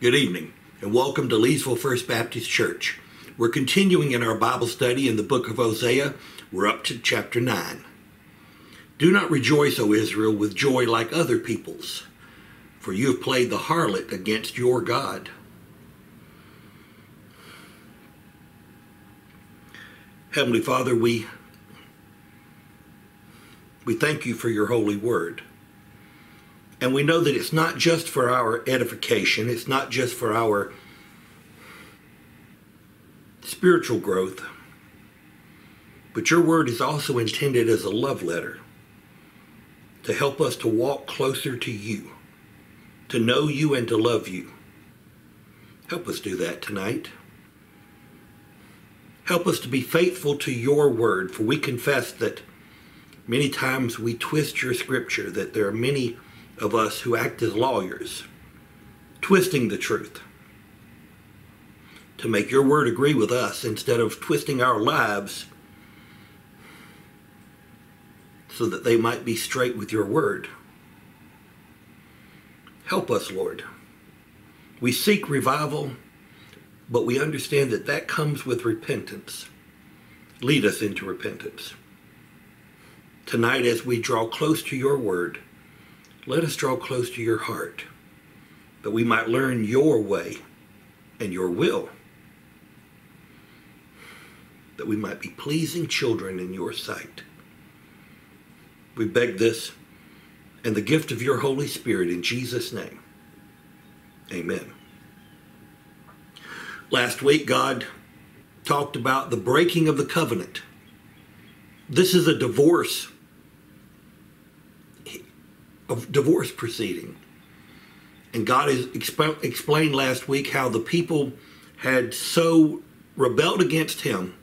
Good evening, and welcome to Leesville First Baptist Church. We're continuing in our Bible study in the book of Hosea. We're up to chapter 9. Do not rejoice, O Israel, with joy like other peoples, for you have played the harlot against your God. Heavenly Father, we, we thank you for your holy word. And we know that it's not just for our edification, it's not just for our spiritual growth, but your word is also intended as a love letter to help us to walk closer to you, to know you and to love you. Help us do that tonight. Help us to be faithful to your word, for we confess that many times we twist your scripture, that there are many of us who act as lawyers, twisting the truth to make your word agree with us instead of twisting our lives so that they might be straight with your word. Help us, Lord. We seek revival, but we understand that that comes with repentance. Lead us into repentance. Tonight, as we draw close to your word, let us draw close to your heart, that we might learn your way and your will, that we might be pleasing children in your sight. We beg this and the gift of your Holy Spirit in Jesus' name. Amen. Last week, God talked about the breaking of the covenant. This is a divorce of divorce proceeding. And God has exp- explained last week how the people had so rebelled against him,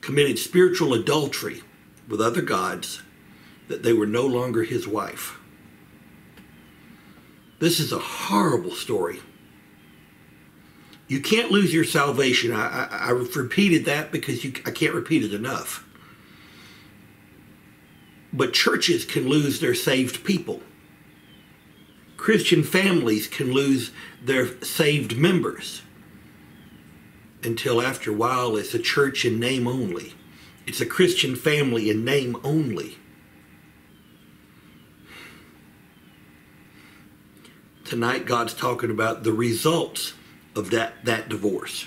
committed spiritual adultery with other gods, that they were no longer his wife. This is a horrible story. You can't lose your salvation. I, I, have repeated that because you, I can't repeat it enough. But churches can lose their saved people. Christian families can lose their saved members. Until after a while, it's a church in name only. It's a Christian family in name only. Tonight, God's talking about the results of that, that divorce.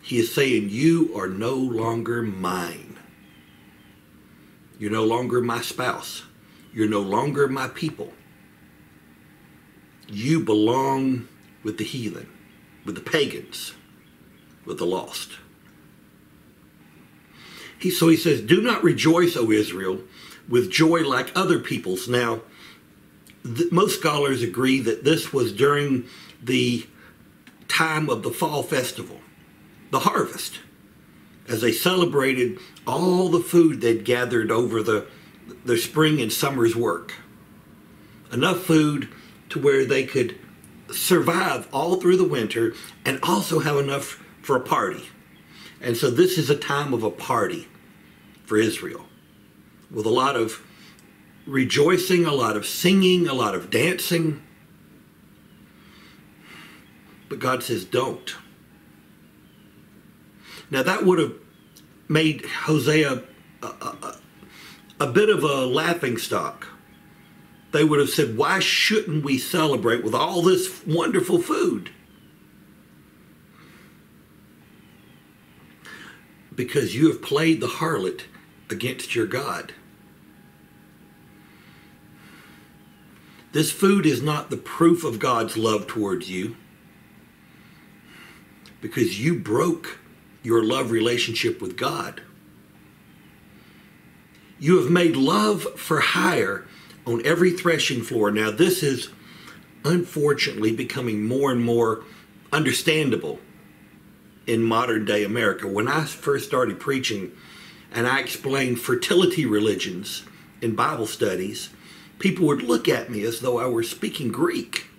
He is saying, You are no longer mine. You're no longer my spouse. You're no longer my people. You belong with the heathen, with the pagans, with the lost. He, so he says, Do not rejoice, O Israel, with joy like other peoples. Now, most scholars agree that this was during the time of the fall festival, the harvest as they celebrated all the food they'd gathered over the, the spring and summer's work. Enough food to where they could survive all through the winter and also have enough for a party. And so this is a time of a party for Israel with a lot of rejoicing, a lot of singing, a lot of dancing. But God says, don't. Now that would have made Hosea a, a, a bit of a laughing stock. They would have said, Why shouldn't we celebrate with all this wonderful food? Because you have played the harlot against your God. This food is not the proof of God's love towards you because you broke your love relationship with God. You have made love for hire on every threshing floor. Now, this is unfortunately becoming more and more understandable in modern day America. When I first started preaching and I explained fertility religions in Bible studies, people would look at me as though I were speaking Greek.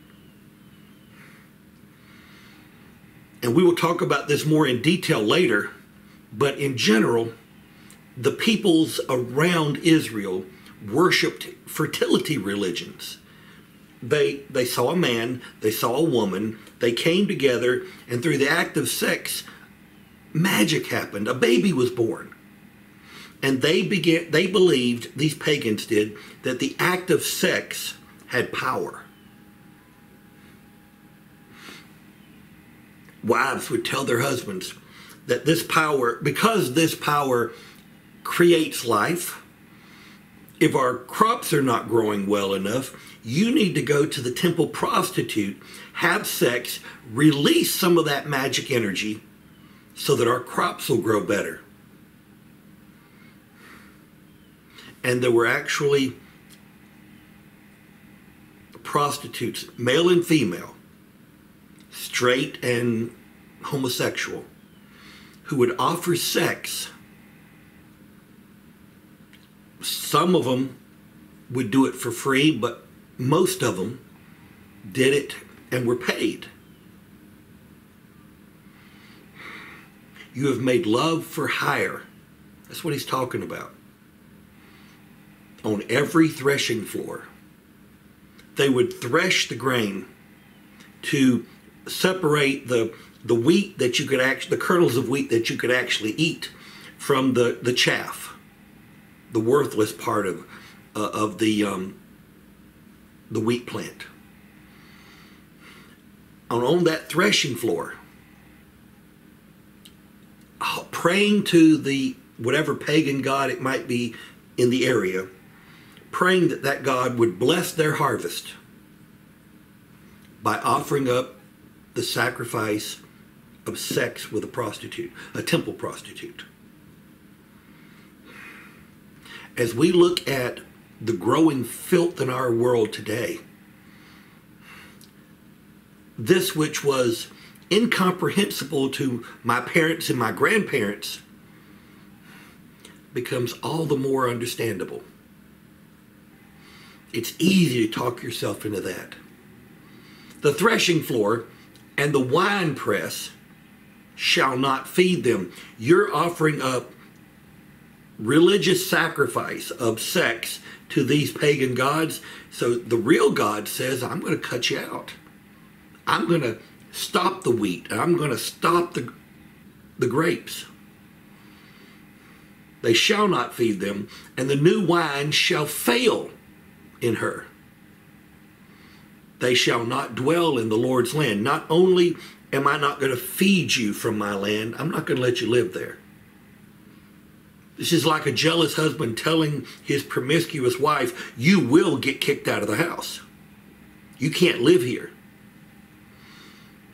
And we will talk about this more in detail later, but in general, the peoples around Israel worshiped fertility religions. they they saw a man, they saw a woman, they came together, and through the act of sex, magic happened. A baby was born. And they began they believed, these pagans did, that the act of sex had power. Wives would tell their husbands that this power, because this power creates life, if our crops are not growing well enough, you need to go to the temple prostitute, have sex, release some of that magic energy so that our crops will grow better. And there were actually prostitutes, male and female, straight and homosexual, who would offer sex. Some of them would do it for free, but most of them did it and were paid. You have made love for hire. That's what he's talking about. On every threshing floor, they would thresh the grain to separate the the wheat that you could actually the kernels of wheat that you could actually eat from the the chaff, the worthless part of uh, of the um, the wheat plant. On, on that threshing floor, praying to the whatever pagan god it might be in the area, praying that that god would bless their harvest by offering up the sacrifice of sex with a prostitute, a temple prostitute. As we look at the growing filth in our world today, this which was incomprehensible to my parents and my grandparents becomes all the more understandable. It's easy to talk yourself into that. The threshing floor and the wine press shall not feed them. You're offering up religious sacrifice of sex to these pagan gods. So the real God says, I'm going to cut you out. I'm going to stop the wheat. I'm going to stop the, the grapes. They shall not feed them, and the new wine shall fail in her. They shall not dwell in the Lord's land. Not only am I not going to feed you from my land, I'm not going to let you live there. This is like a jealous husband telling his promiscuous wife, You will get kicked out of the house. You can't live here.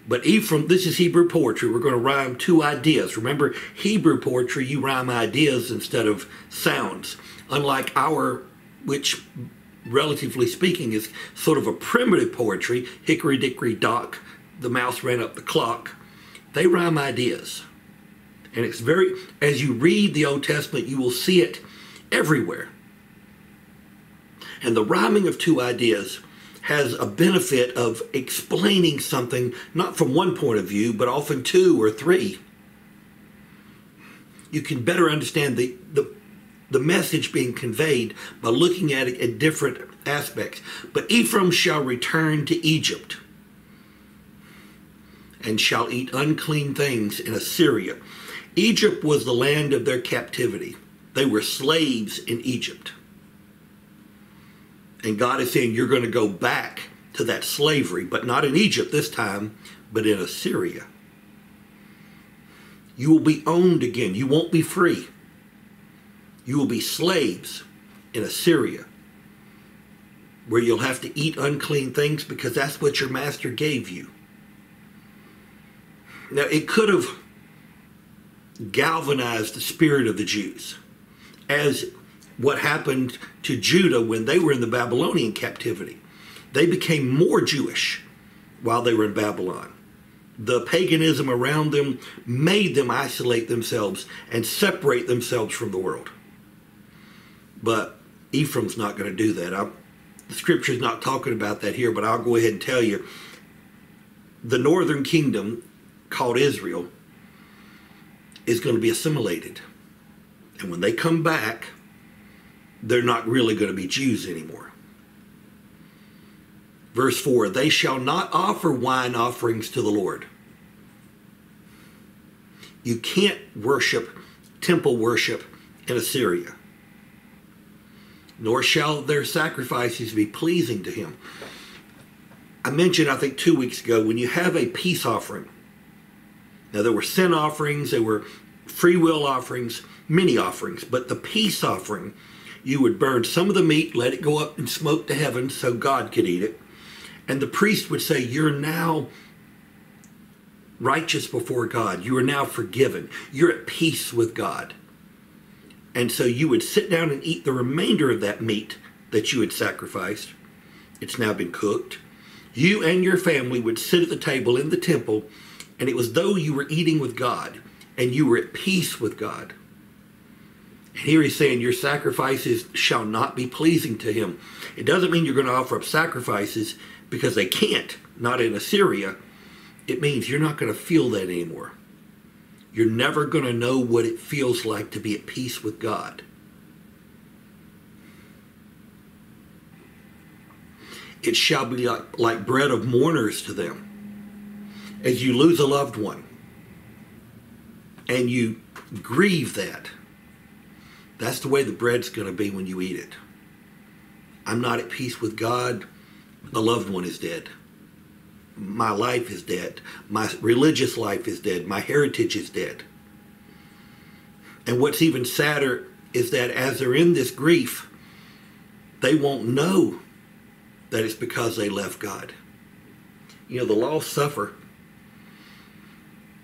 But Ephraim, this is Hebrew poetry. We're going to rhyme two ideas. Remember, Hebrew poetry, you rhyme ideas instead of sounds. Unlike our, which relatively speaking is sort of a primitive poetry, hickory dickory dock, the mouse ran up the clock. They rhyme ideas. And it's very, as you read the Old Testament, you will see it everywhere. And the rhyming of two ideas has a benefit of explaining something, not from one point of view, but often two or three. You can better understand the, the, the message being conveyed by looking at it at different aspects. But Ephraim shall return to Egypt and shall eat unclean things in Assyria. Egypt was the land of their captivity. They were slaves in Egypt. And God is saying, You're going to go back to that slavery, but not in Egypt this time, but in Assyria. You will be owned again. You won't be free. You will be slaves in Assyria, where you'll have to eat unclean things because that's what your master gave you. Now, it could have galvanized the spirit of the Jews, as what happened to Judah when they were in the Babylonian captivity. They became more Jewish while they were in Babylon. The paganism around them made them isolate themselves and separate themselves from the world. But Ephraim's not going to do that. I'm, the scripture's not talking about that here, but I'll go ahead and tell you. The northern kingdom called Israel is going to be assimilated. And when they come back, they're not really going to be Jews anymore. Verse 4 They shall not offer wine offerings to the Lord. You can't worship temple worship in Assyria, nor shall their sacrifices be pleasing to him. I mentioned, I think, two weeks ago, when you have a peace offering, now there were sin offerings, there were free will offerings, many offerings, but the peace offering, you would burn some of the meat, let it go up in smoke to heaven so God could eat it. And the priest would say, You're now righteous before God. You are now forgiven. You're at peace with God. And so you would sit down and eat the remainder of that meat that you had sacrificed. It's now been cooked. You and your family would sit at the table in the temple, and it was though you were eating with God and you were at peace with God. And here he's saying, Your sacrifices shall not be pleasing to him. It doesn't mean you're going to offer up sacrifices because they can't, not in Assyria. It means you're not going to feel that anymore. You're never going to know what it feels like to be at peace with God. It shall be like, like bread of mourners to them. As you lose a loved one and you grieve that, that's the way the bread's going to be when you eat it. I'm not at peace with God. The loved one is dead. My life is dead. My religious life is dead. My heritage is dead. And what's even sadder is that as they're in this grief, they won't know that it's because they left God. You know, the lost suffer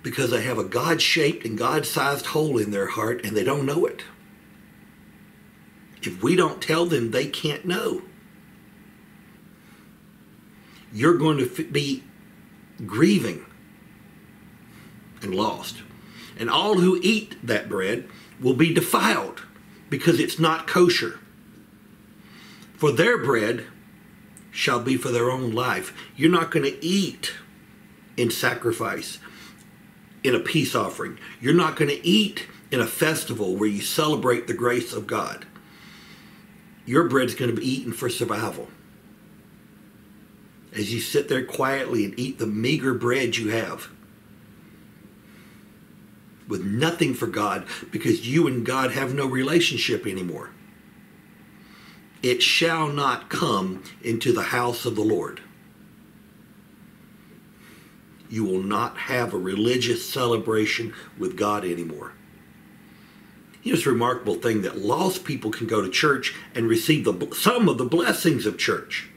because they have a God shaped and God sized hole in their heart and they don't know it. If we don't tell them, they can't know. You're going to be grieving and lost. And all who eat that bread will be defiled because it's not kosher. For their bread shall be for their own life. You're not going to eat in sacrifice, in a peace offering. You're not going to eat in a festival where you celebrate the grace of God. Your bread's going to be eaten for survival. As you sit there quietly and eat the meager bread you have with nothing for God because you and God have no relationship anymore. It shall not come into the house of the Lord. You will not have a religious celebration with God anymore. You know, it's a remarkable thing that lost people can go to church and receive the, some of the blessings of church,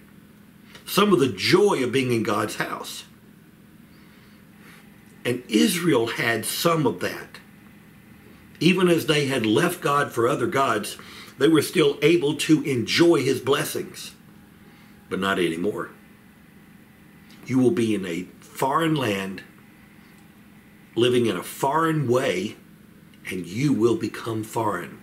some of the joy of being in God's house. And Israel had some of that. Even as they had left God for other gods, they were still able to enjoy his blessings, but not anymore. You will be in a foreign land, living in a foreign way, and you will become foreign.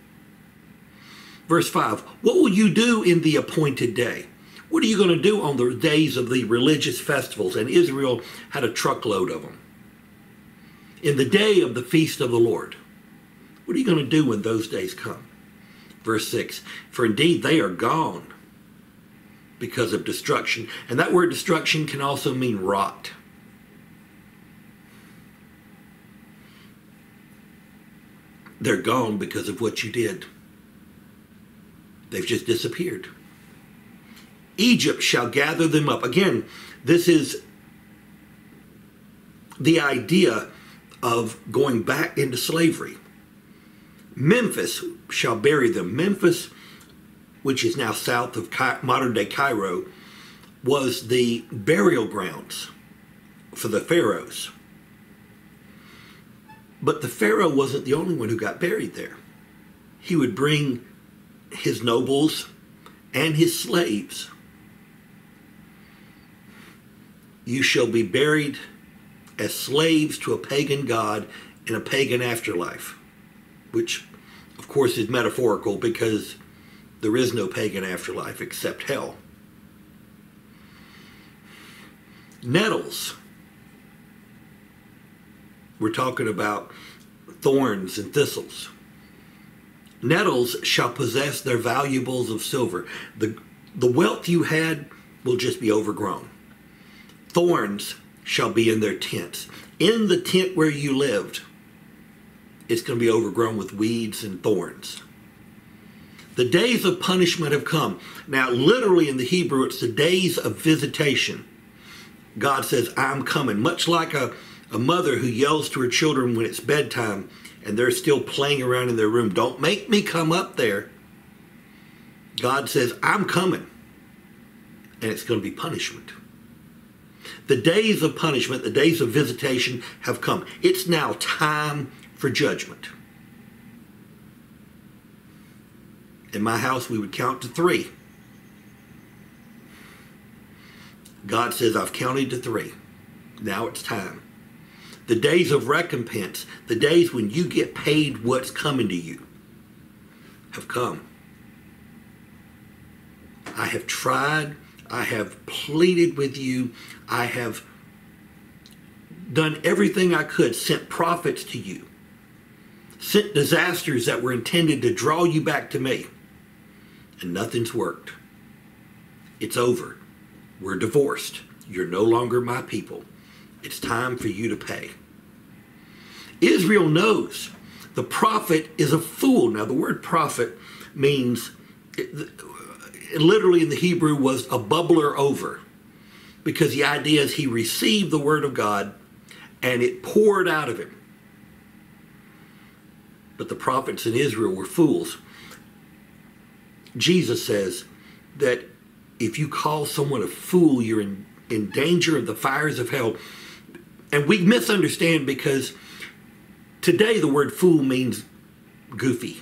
Verse 5 What will you do in the appointed day? What are you going to do on the days of the religious festivals? And Israel had a truckload of them. In the day of the feast of the Lord. What are you going to do when those days come? Verse 6 For indeed they are gone because of destruction. And that word destruction can also mean rot. They're gone because of what you did. They've just disappeared. Egypt shall gather them up. Again, this is the idea of going back into slavery. Memphis shall bury them. Memphis, which is now south of modern day Cairo, was the burial grounds for the pharaohs. But the pharaoh wasn't the only one who got buried there. He would bring his nobles and his slaves. You shall be buried as slaves to a pagan god in a pagan afterlife which of course is metaphorical because there is no pagan afterlife except hell. Nettles. We're talking about thorns and thistles. Nettles shall possess their valuables of silver. The, the wealth you had will just be overgrown. Thorns shall be in their tents. In the tent where you lived, it's going to be overgrown with weeds and thorns. The days of punishment have come. Now, literally in the Hebrew, it's the days of visitation. God says, I'm coming. Much like a, a mother who yells to her children when it's bedtime and they're still playing around in their room, Don't make me come up there. God says, I'm coming. And it's going to be punishment. The days of punishment, the days of visitation have come. It's now time for judgment. In my house, we would count to three. God says, I've counted to three. Now it's time. The days of recompense, the days when you get paid what's coming to you, have come. I have tried, I have pleaded with you, I have done everything I could, sent prophets to you, sent disasters that were intended to draw you back to me and nothing's worked. It's over. We're divorced. You're no longer my people. It's time for you to pay. Israel knows the prophet is a fool. Now, the word prophet means, literally in the Hebrew, was a bubbler over. Because the idea is he received the word of God and it poured out of him. But the prophets in Israel were fools. Jesus says that if you call someone a fool, you're in, in danger of the fires of hell. And we misunderstand because today the word fool means goofy.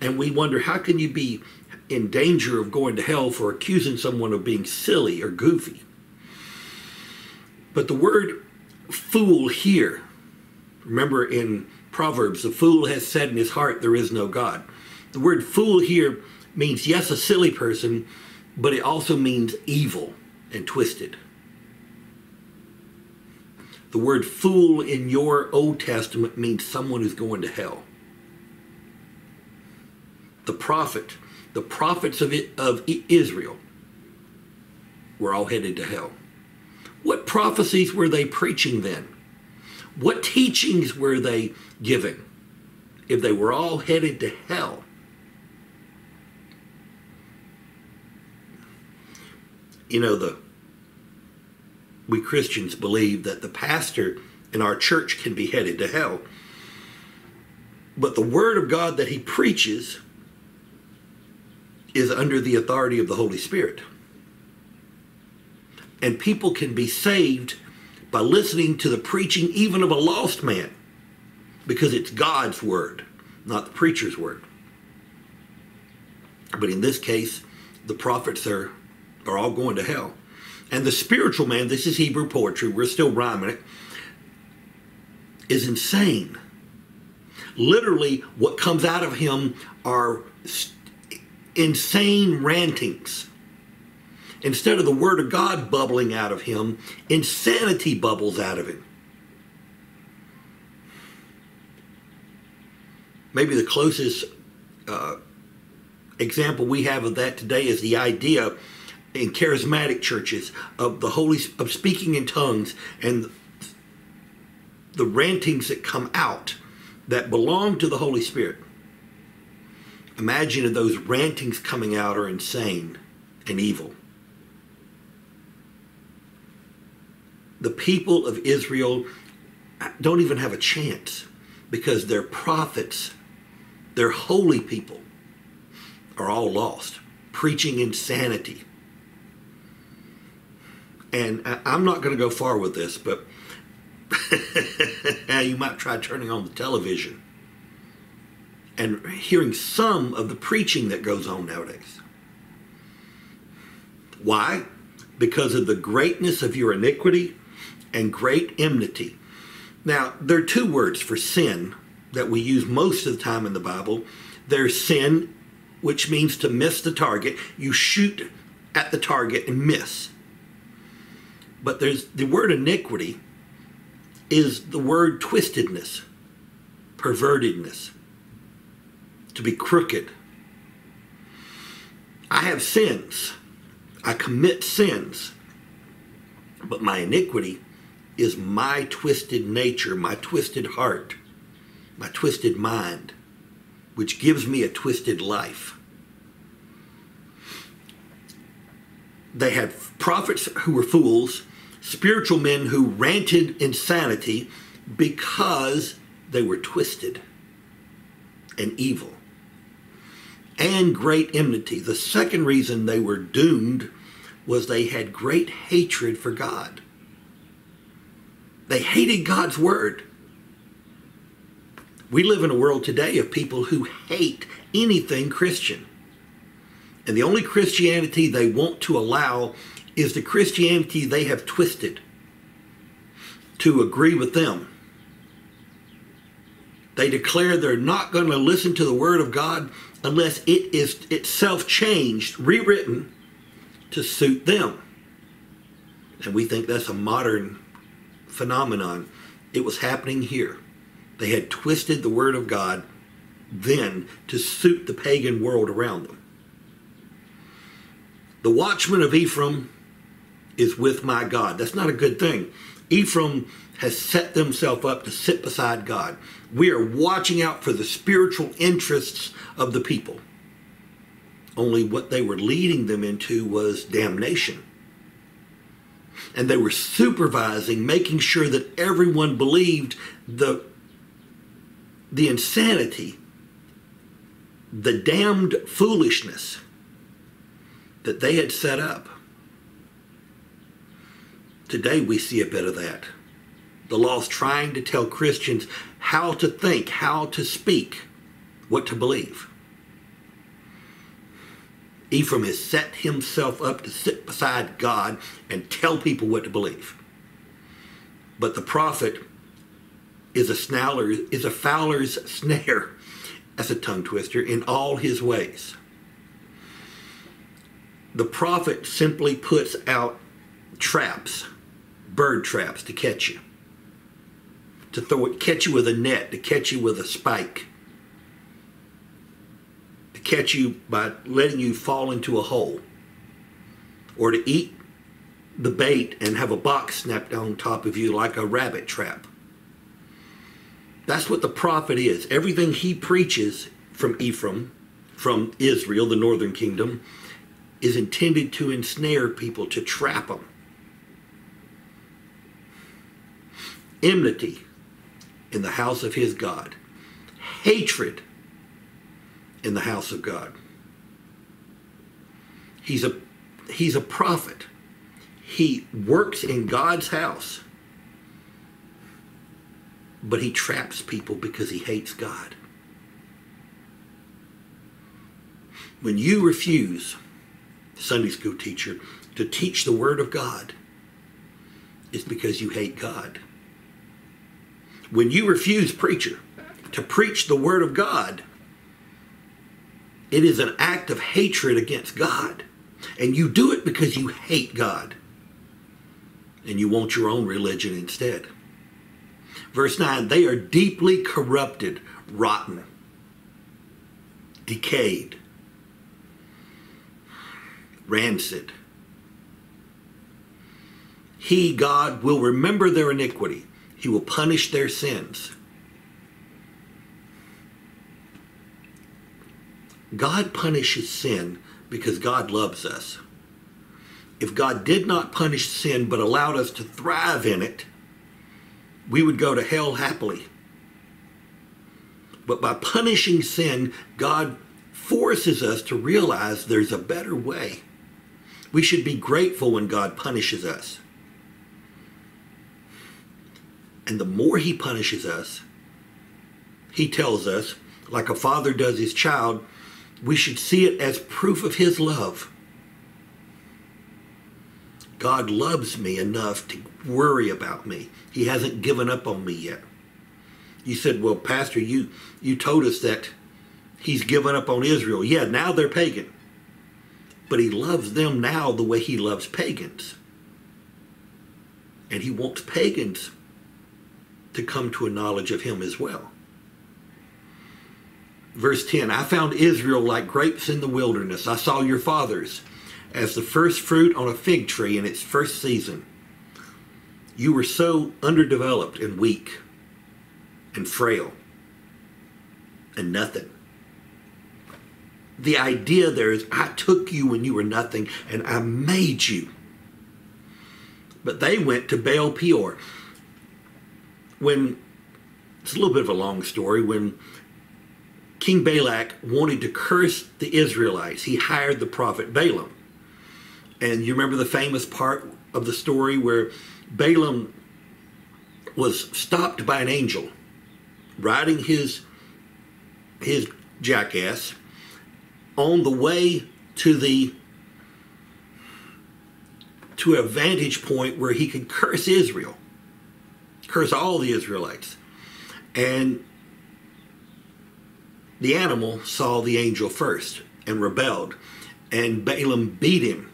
And we wonder how can you be in danger of going to hell for accusing someone of being silly or goofy? But the word fool here, remember in Proverbs, the fool has said in his heart, There is no God. The word fool here means, yes, a silly person, but it also means evil and twisted. The word fool in your Old Testament means someone who's going to hell. The prophet, the prophets of, of Israel were all headed to hell. What prophecies were they preaching then? What teachings were they giving? If they were all headed to hell, you know, the we Christians believe that the pastor in our church can be headed to hell. But the word of God that he preaches is under the authority of the Holy Spirit. And people can be saved by listening to the preaching even of a lost man because it's God's word, not the preacher's word. But in this case, the prophets are are all going to hell. And the spiritual man, this is Hebrew poetry, we're still rhyming it, is insane. Literally, what comes out of him are insane rantings. Instead of the word of God bubbling out of him, insanity bubbles out of him. Maybe the closest uh, example we have of that today is the idea in charismatic churches of the holy of speaking in tongues and the rantings that come out that belong to the Holy Spirit. Imagine if those rantings coming out are insane and evil. The people of Israel don't even have a chance because their prophets, their holy people, are all lost, preaching insanity and I'm not going to go far with this, but you might try turning on the television and hearing some of the preaching that goes on nowadays. Why? Because of the greatness of your iniquity and great enmity. Now, there are two words for sin that we use most of the time in the Bible. There's sin, which means to miss the target. You shoot at the target and miss. But there's the word iniquity is the word twistedness, pervertedness, to be crooked. I have sins. I commit sins, but my iniquity is my twisted nature, my twisted heart, my twisted mind, which gives me a twisted life. They had prophets who were fools, spiritual men who ranted insanity because they were twisted and evil and great enmity. The second reason they were doomed was they had great hatred for God. They hated God's word. We live in a world today of people who hate anything Christian. And the only Christianity they want to allow is the Christianity they have twisted to agree with them. They declare they're not going to listen to the Word of God unless it is itself changed, rewritten to suit them. And we think that's a modern phenomenon. It was happening here. They had twisted the Word of God then to suit the pagan world around them. The watchman of Ephraim is with my God. That's not a good thing. Ephraim has set themselves up to sit beside God. We are watching out for the spiritual interests of the people. Only what they were leading them into was damnation. And they were supervising, making sure that everyone believed the, the insanity, the damned foolishness that they had set up. Today we see a bit of that. The law is trying to tell Christians how to think, how to speak, what to believe. Ephraim has set himself up to sit beside God and tell people what to believe. But the prophet is a snarler, is a fowler's snare. as a tongue twister in all his ways. The prophet simply puts out traps, bird traps to catch you to throw it, catch you with a net, to catch you with a spike, to catch you by letting you fall into a hole, or to eat the bait and have a box snapped on top of you like a rabbit trap. That's what the prophet is. Everything he preaches from Ephraim, from Israel, the northern kingdom, is intended to ensnare people, to trap them. Enmity in the house of his God, hatred in the house of God. He's a, he's a prophet. He works in God's house, but he traps people because he hates God. When you refuse, Sunday school teacher, to teach the Word of God, it's because you hate God. When you refuse, preacher, to preach the Word of God, it is an act of hatred against God. And you do it because you hate God. And you want your own religion instead. Verse 9, they are deeply corrupted, rotten, decayed, rancid. He, God, will remember their iniquity he will punish their sins. God punishes sin because God loves us. If God did not punish sin but allowed us to thrive in it, we would go to hell happily. But by punishing sin, God forces us to realize there's a better way. We should be grateful when God punishes us. And the more he punishes us, he tells us, like a father does his child, we should see it as proof of his love. God loves me enough to worry about me. He hasn't given up on me yet. You said, well, Pastor, you, you told us that he's given up on Israel. Yeah, now they're pagan. But he loves them now the way he loves pagans. And he wants pagans to come to a knowledge of him as well. Verse 10 I found Israel like grapes in the wilderness. I saw your fathers as the first fruit on a fig tree in its first season. You were so underdeveloped and weak and frail and nothing. The idea there is, I took you when you were nothing and I made you. But they went to Baal Peor. When, it's a little bit of a long story, when King Balak wanted to curse the Israelites, he hired the prophet Balaam. And you remember the famous part of the story where Balaam was stopped by an angel riding his his jackass on the way to the to a vantage point where he could curse Israel, curse all the Israelites. And the animal saw the angel first and rebelled, and Balaam beat him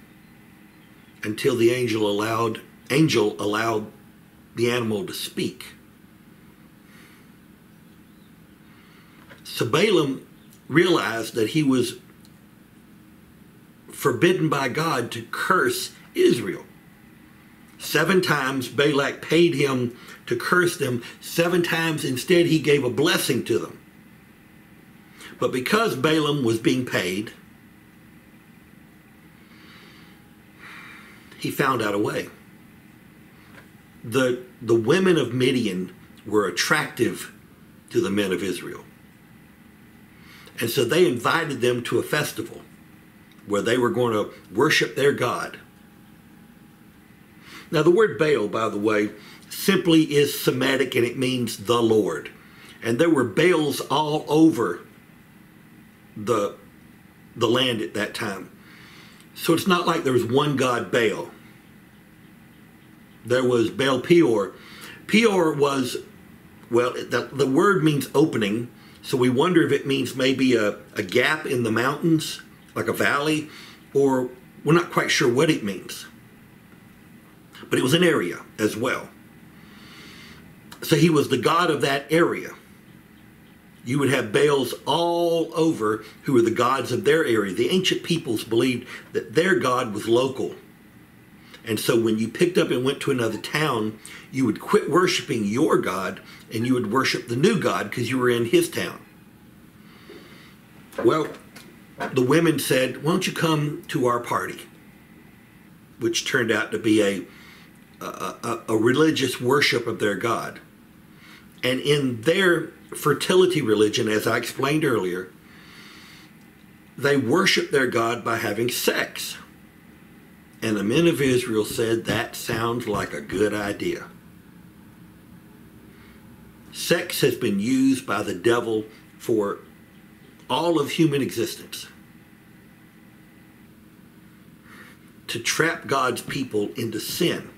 until the angel allowed angel allowed the animal to speak. So Balaam realized that he was forbidden by God to curse Israel. Seven times Balak paid him to curse them. Seven times instead he gave a blessing to them. But because Balaam was being paid, he found out a way. The, the women of Midian were attractive to the men of Israel. And so they invited them to a festival where they were going to worship their God. Now, the word Baal, by the way, simply is Semitic and it means the Lord. And there were Baals all over the, the land at that time. So it's not like there was one god Baal. There was Baal Peor. Peor was, well, the, the word means opening, so we wonder if it means maybe a, a gap in the mountains, like a valley, or we're not quite sure what it means. But it was an area as well. So he was the god of that area you would have Baals all over who were the gods of their area. The ancient peoples believed that their God was local. And so when you picked up and went to another town, you would quit worshiping your God and you would worship the new God because you were in his town. Well, the women said, Why don't you come to our party? Which turned out to be a, a, a, a religious worship of their God. And in their fertility religion, as I explained earlier, they worship their God by having sex. And the men of Israel said, That sounds like a good idea. Sex has been used by the devil for all of human existence to trap God's people into sin.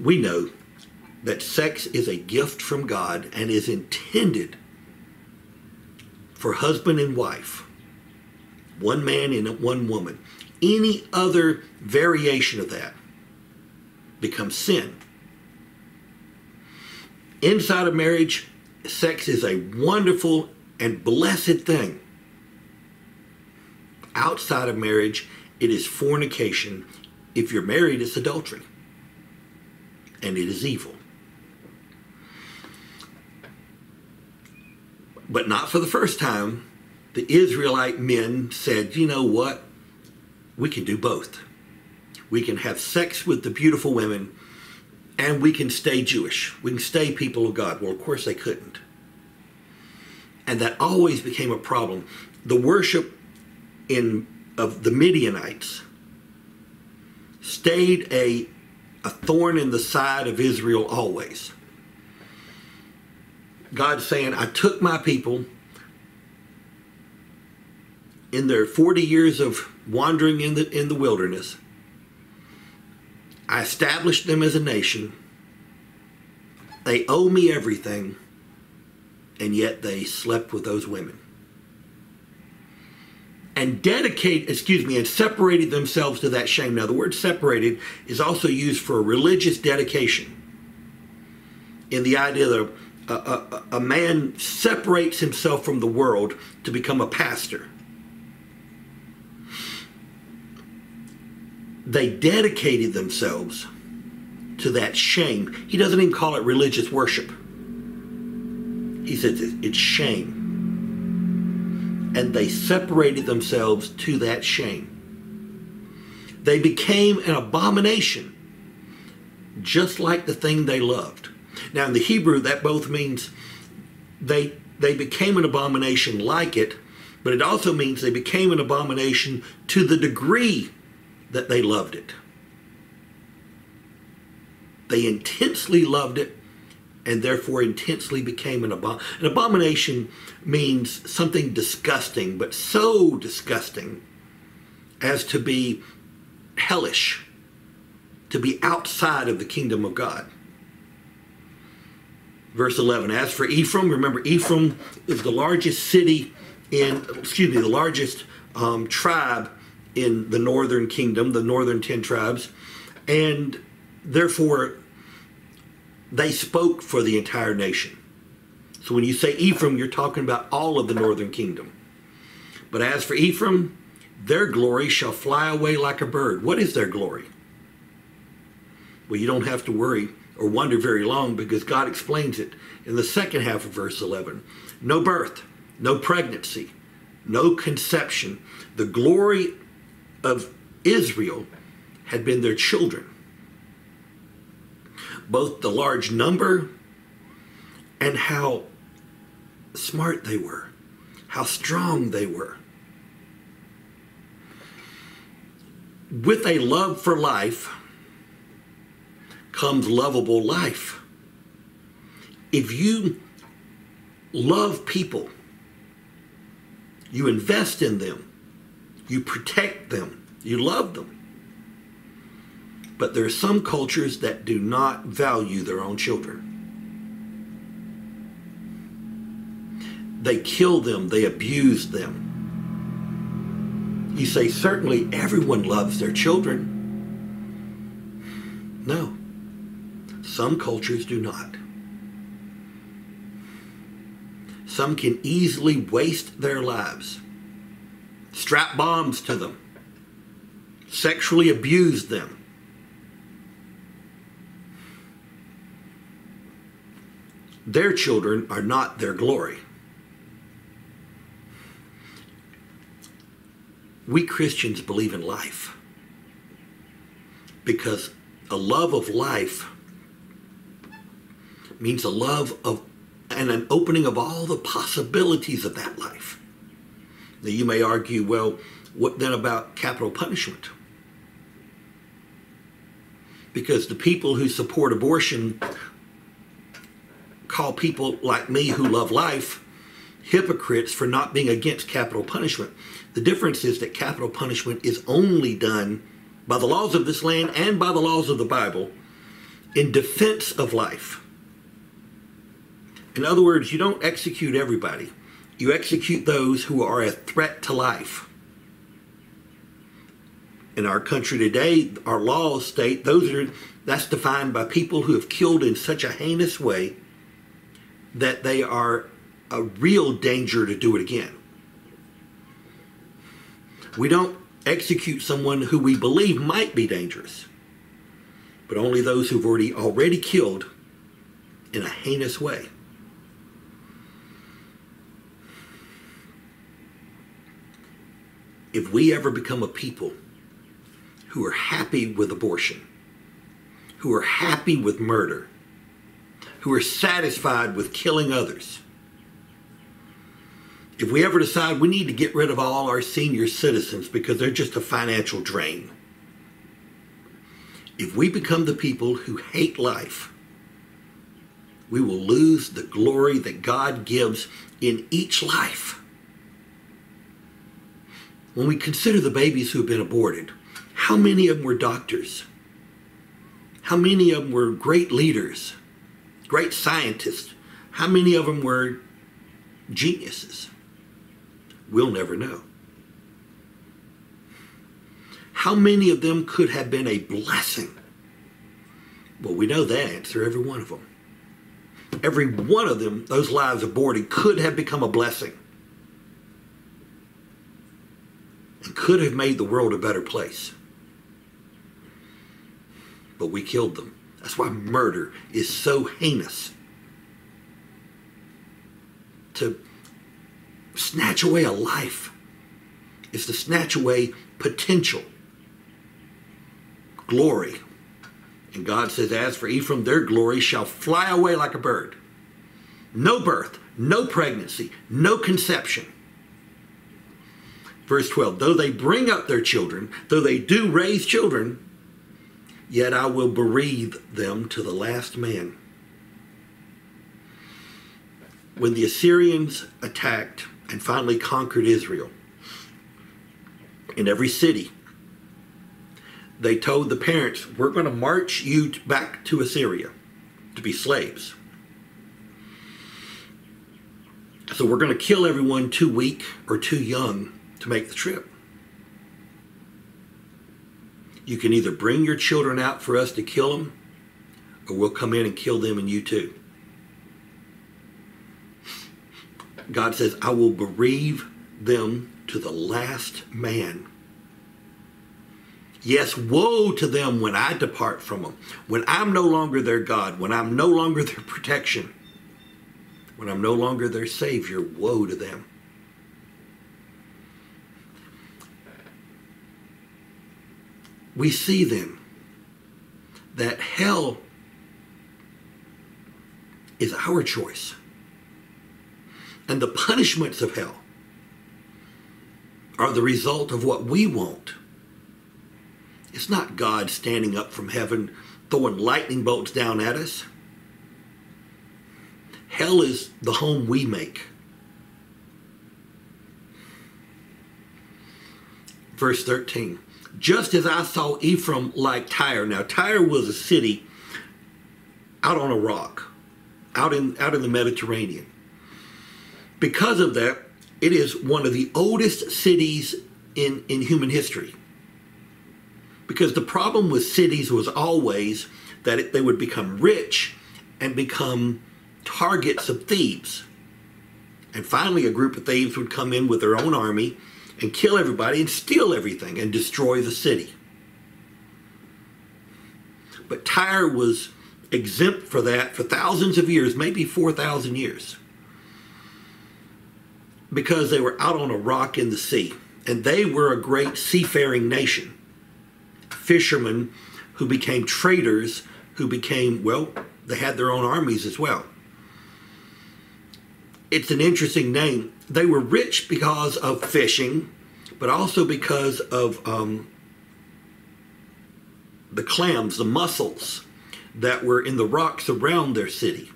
We know that sex is a gift from God and is intended for husband and wife, one man and one woman. Any other variation of that becomes sin. Inside of marriage, sex is a wonderful and blessed thing. Outside of marriage, it is fornication. If you're married, it's adultery. And it is evil. But not for the first time, the Israelite men said, you know what? We can do both. We can have sex with the beautiful women and we can stay Jewish. We can stay people of God. Well, of course they couldn't. And that always became a problem. The worship in of the Midianites stayed a, a thorn in the side of Israel always. God saying, I took my people in their 40 years of wandering in the, in the wilderness. I established them as a nation. They owe me everything, and yet they slept with those women. And dedicate, excuse me, and separated themselves to that shame. Now, the word separated is also used for a religious dedication in the idea that a, a, a man separates himself from the world to become a pastor. they dedicated themselves to that shame. He doesn't even call it religious worship. He says it's shame. And they separated themselves to that shame. They became an abomination, just like the thing they loved. Now, in the Hebrew, that both means they, they became an abomination like it, but it also means they became an abomination to the degree that they loved it. They intensely loved it and therefore intensely became an abomination. An abomination means something disgusting, but so disgusting as to be hellish, to be outside of the kingdom of God. Verse 11, as for Ephraim, remember Ephraim is the largest city in, excuse me, the largest um, tribe in the northern kingdom, the northern 10 tribes, and therefore they spoke for the entire nation. So when you say Ephraim, you're talking about all of the northern kingdom. But as for Ephraim, their glory shall fly away like a bird. What is their glory? Well, you don't have to worry or wonder very long because God explains it in the second half of verse 11. No birth, no pregnancy, no conception. The glory of Israel had been their children. Both the large number and how smart they were, how strong they were. With a love for life comes lovable life. If you love people, you invest in them, you protect them, you love them. But there are some cultures that do not value their own children. They kill them, they abuse them. You say, certainly everyone loves their children. No, some cultures do not. Some can easily waste their lives, strap bombs to them, sexually abuse them. Their children are not their glory. We Christians believe in life because a love of life means a love of and an opening of all the possibilities of that life. Now you may argue, well, what then about capital punishment? Because the people who support abortion call people like me who love life hypocrites for not being against capital punishment. The difference is that capital punishment is only done by the laws of this land and by the laws of the Bible in defense of life. In other words, you don't execute everybody. You execute those who are a threat to life. In our country today, our laws state those are that's defined by people who have killed in such a heinous way that they are a real danger to do it again. We don't execute someone who we believe might be dangerous, but only those who've already already killed in a heinous way. If we ever become a people who are happy with abortion, who are happy with murder, who are satisfied with killing others. If we ever decide we need to get rid of all our senior citizens because they're just a financial drain, if we become the people who hate life, we will lose the glory that God gives in each life. When we consider the babies who have been aborted, how many of them were doctors? How many of them were great leaders? great scientists, how many of them were geniuses? We'll never know. How many of them could have been a blessing? Well, we know the answer, every one of them. Every one of them, those lives aborted, could have become a blessing. And could have made the world a better place. but we killed them. That's why murder is so heinous. To snatch away a life is to snatch away potential, glory. And God says, As for Ephraim, their glory shall fly away like a bird. No birth, no pregnancy, no conception. Verse 12, though they bring up their children, though they do raise children, yet I will bereave them to the last man. When the Assyrians attacked and finally conquered Israel, in every city, they told the parents, We're going to march you back to Assyria to be slaves. So we're going to kill everyone too weak or too young to make the trip. You can either bring your children out for us to kill them, or we'll come in and kill them and you too. God says, I will bereave them to the last man. Yes, woe to them when I depart from them, when I'm no longer their God, when I'm no longer their protection, when I'm no longer their Savior, woe to them. We see then that hell is our choice. And the punishments of hell are the result of what we want. It's not God standing up from heaven throwing lightning bolts down at us. Hell is the home we make. Verse 13. Just as I saw Ephraim like Tyre. Now, Tyre was a city out on a rock, out in, out in the Mediterranean. Because of that, it is one of the oldest cities in, in human history. Because the problem with cities was always that it, they would become rich and become targets of thieves. And finally, a group of thieves would come in with their own army and kill everybody and steal everything and destroy the city. But Tyre was exempt for that for thousands of years, maybe 4,000 years because they were out on a rock in the sea. And they were a great seafaring nation. Fishermen who became traders, who became, well, they had their own armies as well. It's an interesting name. They were rich because of fishing, but also because of um, the clams, the mussels that were in the rocks around their city.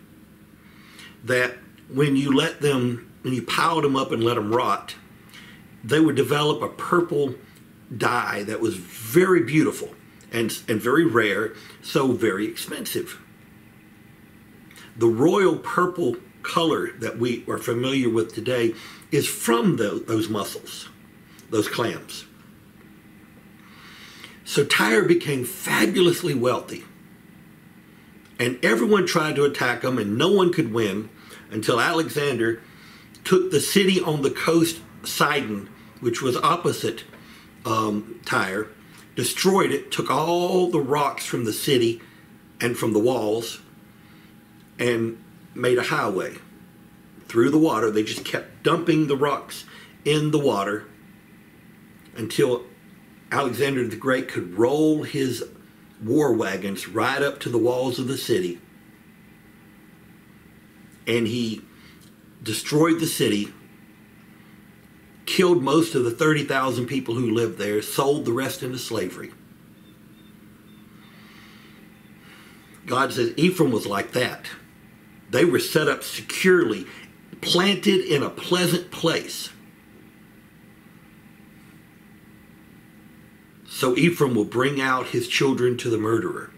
That when you let them and you piled them up and let them rot, they would develop a purple dye that was very beautiful and, and very rare, so very expensive. The royal purple color that we are familiar with today is from the, those mussels, those clams. So Tyre became fabulously wealthy. And everyone tried to attack him, and no one could win until Alexander took the city on the coast, Sidon, which was opposite um, Tyre, destroyed it, took all the rocks from the city and from the walls, and made a highway through the water. They just kept dumping the rocks in the water until Alexander the Great could roll his war wagons right up to the walls of the city. And he destroyed the city, killed most of the 30,000 people who lived there, sold the rest into slavery. God says Ephraim was like that. They were set up securely, planted in a pleasant place. So Ephraim will bring out his children to the murderer.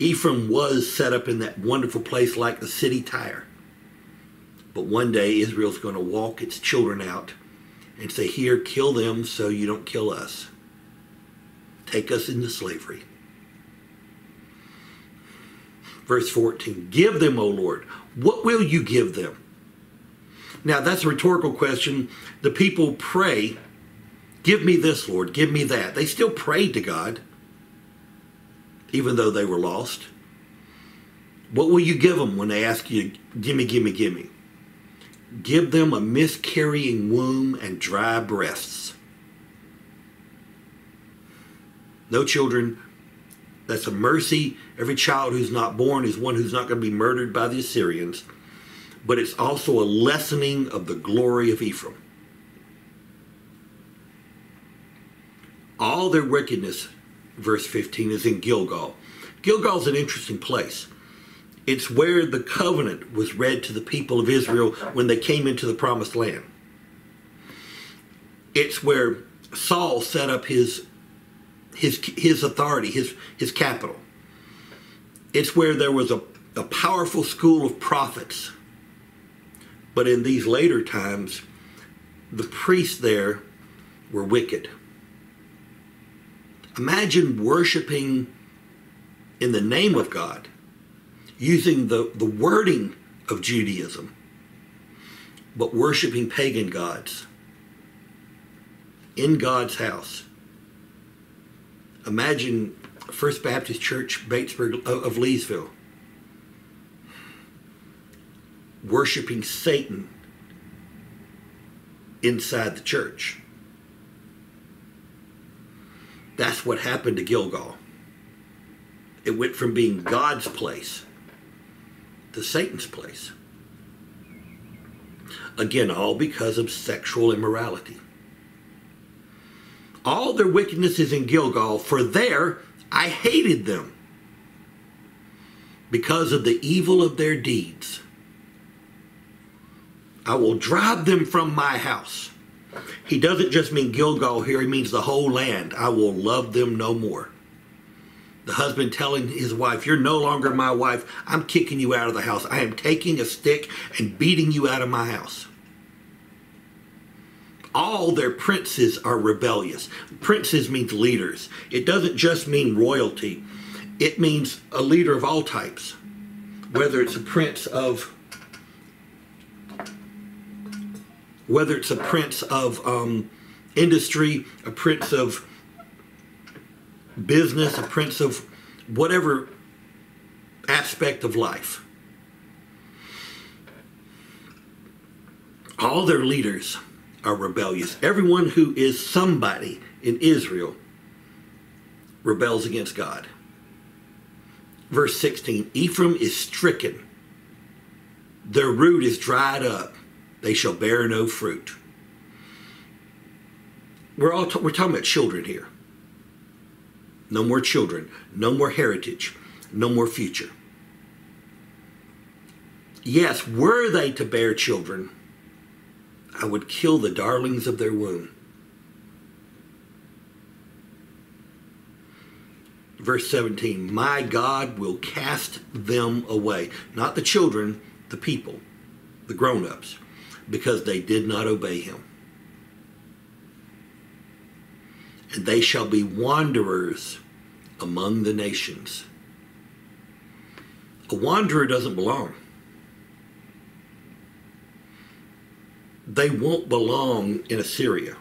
Ephraim was set up in that wonderful place like the city Tyre. But one day Israel's going to walk its children out and say, Here, kill them so you don't kill us. Take us into slavery. Verse 14 Give them, O Lord. What will you give them? Now, that's a rhetorical question. The people pray, Give me this, Lord. Give me that. They still prayed to God. even though they were lost? What will you give them when they ask you, gimme, gimme, gimme? Give them a miscarrying womb and dry breasts. No children. That's a mercy. Every child who's not born is one who's not going to be murdered by the Assyrians. But it's also a lessening of the glory of Ephraim. All their wickedness, verse 15, is in Gilgal. Gilgal's an interesting place. It's where the covenant was read to the people of Israel when they came into the promised land. It's where Saul set up his his his authority, his his capital. It's where there was a, a powerful school of prophets. But in these later times, the priests there were wicked. Imagine worshiping in the name of God using the, the wording of Judaism, but worshiping pagan gods in God's house. Imagine First Baptist Church, Batesburg of Leesville, worshiping Satan inside the church. That's what happened to Gilgal. It went from being God's place to Satan's place. Again, all because of sexual immorality. All their wickedness is in Gilgal, for there I hated them because of the evil of their deeds. I will drive them from my house. He doesn't just mean Gilgal here, he means the whole land. I will love them no more the husband telling his wife, You're no longer my wife. I'm kicking you out of the house. I am taking a stick and beating you out of my house. All their princes are rebellious. Princes means leaders. It doesn't just mean royalty, it means a leader of all types, whether it's a prince of. Whether it's a prince of um, industry, a prince of business, a prince of whatever aspect of life. All their leaders are rebellious. Everyone who is somebody in Israel rebels against God. Verse 16 Ephraim is stricken, their root is dried up, they shall bear no fruit. We're all we're talking about children here. No more children. No more heritage. No more future. Yes, were they to bear children, I would kill the darlings of their womb. Verse 17 My God will cast them away. Not the children, the people, the grown ups, because they did not obey him. And they shall be wanderers among the nations. A wanderer doesn't belong. They won't belong in Assyria,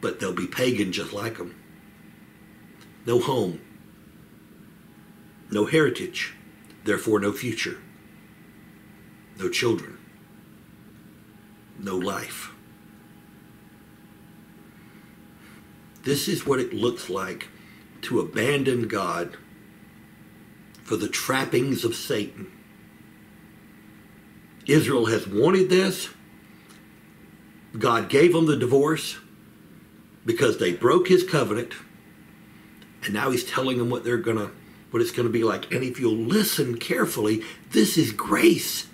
but they'll be pagan just like them. No home, no heritage, therefore no future, no children, no life. This is what it looks like to abandon God for the trappings of Satan. Israel has wanted this. God gave them the divorce because they broke his covenant. And now he's telling them what they're going to what it's going to be like. And if you'll listen carefully, this is grace.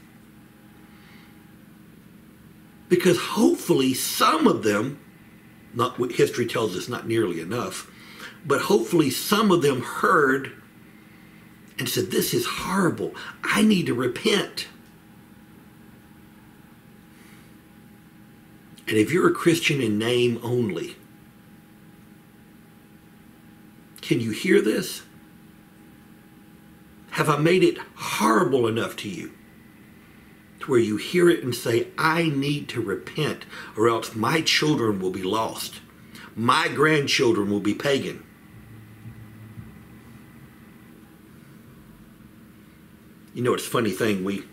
Because hopefully some of them, not what history tells us, not nearly enough, but hopefully some of them heard and said, This is horrible. I need to repent. And if you're a Christian in name only, can you hear this? Have I made it horrible enough to you to where you hear it and say, I need to repent or else my children will be lost? My grandchildren will be pagan. You know, it's a funny thing. We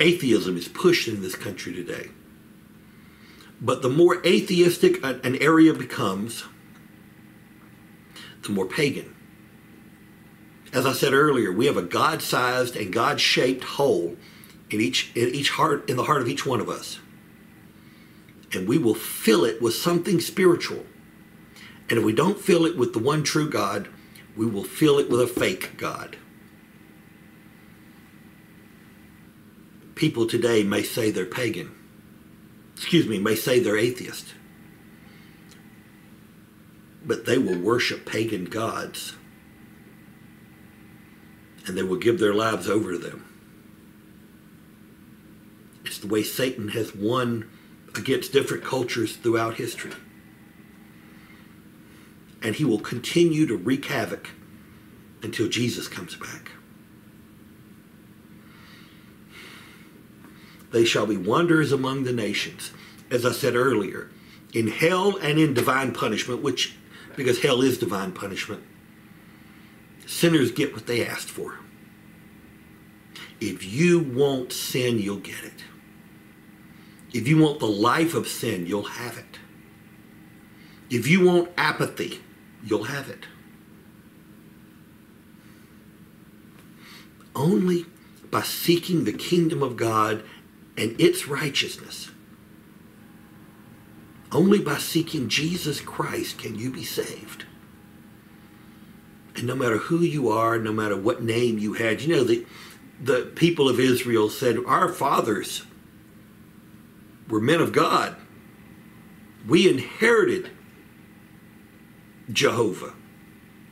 atheism is pushed in this country today. But the more atheistic an area becomes, the more pagan. As I said earlier, we have a God-sized and God-shaped hole in each in each heart in the heart of each one of us. And we will fill it with something spiritual. And if we don't fill it with the one true God, we will fill it with a fake God. People today may say they're pagan. Excuse me, may say they're atheist. But they will worship pagan gods. And they will give their lives over to them. It's the way Satan has won against different cultures throughout history. And he will continue to wreak havoc until Jesus comes back. They shall be wonders among the nations. As I said earlier, in hell and in divine punishment, which, because hell is divine punishment, sinners get what they asked for. If you want sin, you'll get it. If you want the life of sin, you'll have it. If you want apathy, you'll have it. Only by seeking the kingdom of God and its righteousness. Only by seeking Jesus Christ can you be saved. And no matter who you are, no matter what name you had, you know, the, the people of Israel said, Our fathers were men of God. We inherited Jehovah,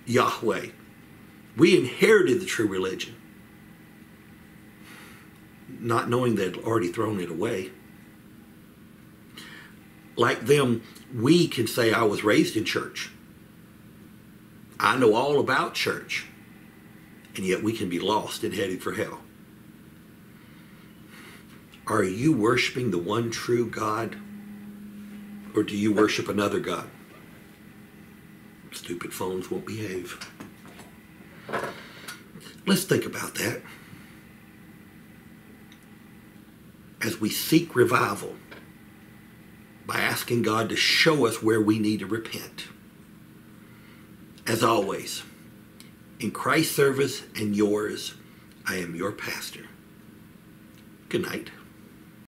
Yahweh. We inherited the true religion not knowing they'd already thrown it away. Like them, we can say, I was raised in church. I know all about church. And yet we can be lost and headed for hell. Are you worshiping the one true God? Or do you worship another God? Stupid phones won't behave. Let's think about that. As we seek revival by asking God to show us where we need to repent. As always, in Christ's service and yours, I am your pastor. Good night.